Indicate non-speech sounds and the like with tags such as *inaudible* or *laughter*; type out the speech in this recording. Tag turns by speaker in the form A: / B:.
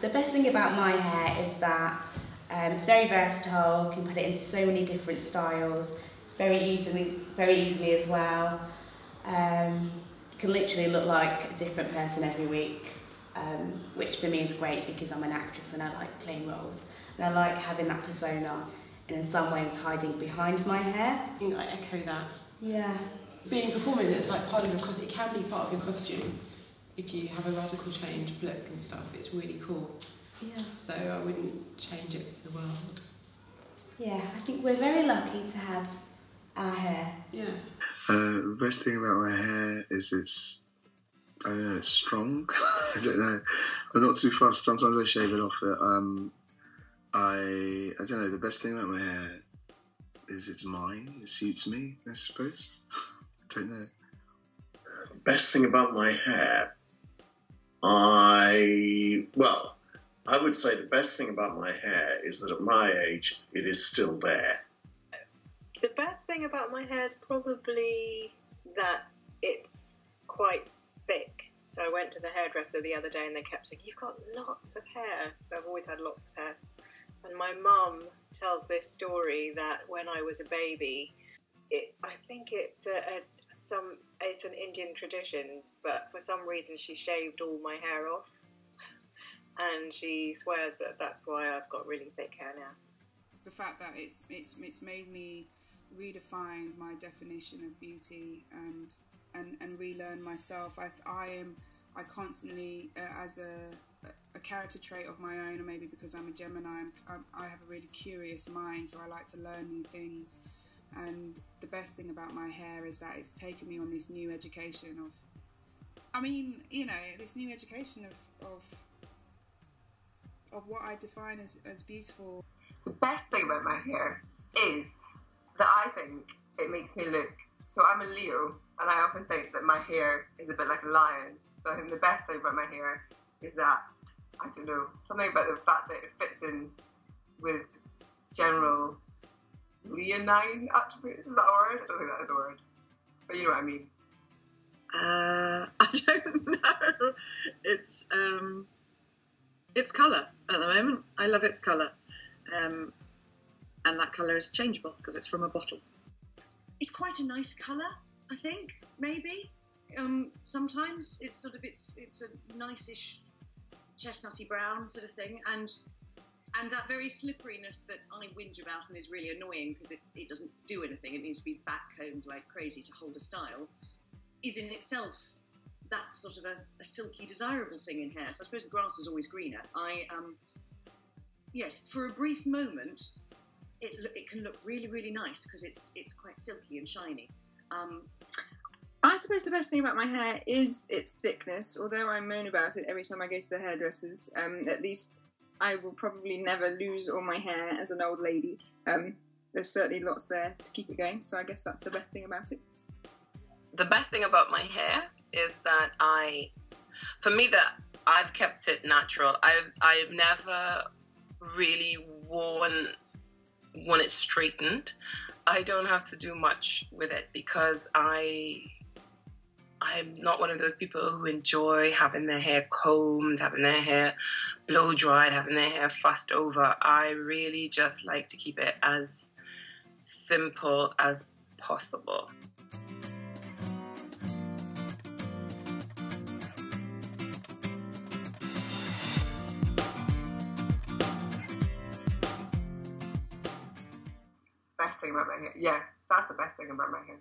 A: The best thing about my hair is that um, it's very versatile. You can put it into so many different styles, very easily, very easily as well. Um, you can literally look like a different person every week, um, which for me is great because I'm an actress and I like playing roles. And I like having that persona and in some ways hiding behind my hair.
B: I think I echo that.
A: Yeah.
B: Being performing, it's like part of your costume. It can be part of your costume if you have a radical change of look and stuff. It's really cool.
A: Yeah.
B: So I wouldn't change it for the world.
A: Yeah, I think we're very lucky to have our hair.
B: Yeah.
C: Uh, the best thing about my hair is it's, I don't know, it's strong. *laughs* I don't know. I'm not too fast. Sometimes I shave it off. It. Um, I, I don't know. The best thing about my hair is it's mine. It suits me, I suppose. *laughs* I don't know.
D: The best thing about my hair, I, well, I would say the best thing about my hair is that at my age, it is still there.
E: The best thing about my hair is probably that it's quite thick. So I went to the hairdresser the other day and they kept saying, You've got lots of hair. So I've always had lots of hair. And my mum tells this story that when I was a baby, it, I think it's a, a some it's an Indian tradition, but for some reason she shaved all my hair off, *laughs* and she swears that that's why I've got really thick hair now.
F: The fact that it's it's it's made me redefine my definition of beauty and and and relearn myself. I I am I constantly uh, as a a character trait of my own, or maybe because I'm a Gemini, I'm, I have a really curious mind, so I like to learn new things. And the best thing about my hair is that it's taken me on this new education of, I mean, you know, this new education of of, of what I define as, as beautiful.
G: The best thing about my hair is that I think it makes me look. So I'm a Leo, and I often think that my hair is a bit like a lion. So I think the best thing about my hair is that I don't know something about the fact that it fits in with general leonine attributes. Is that a word? I don't think that is a word, but you know what I mean.
H: Uh, *laughs* I don't know. It's um, it's colour at the moment. I love its colour, um, and that colour is changeable because it's from a bottle. It's quite a nice colour, I think. Maybe um, sometimes it's sort of it's it's a nice-ish chestnutty brown sort of thing, and and that very slipperiness that I whinge about and is really annoying because it, it doesn't do anything. It needs to be backcombed like crazy to hold a style. Is in itself that sort of a, a silky, desirable thing in hair. So I suppose the grass is always greener. I um, yes, for a brief moment, it it can look really really nice because it's it's quite silky and shiny. Um,
I: I suppose the best thing about my hair is its thickness. Although I moan about it every time I go to the hairdressers, um, at least I will probably never lose all my hair as an old lady. Um, there's certainly lots there to keep it going, so I guess that's the best thing about it.
J: the best thing about my hair is that I, for me, that I've kept it natural. I've I've never really worn worn it straightened. I don't have to do much with it because I I'm not one of those people who enjoy having their hair combed, having their hair blow dried, having their hair fussed over. I really just like to keep it as simple as possible.
G: best thing about my hair, yeah, that's the best thing about my hair.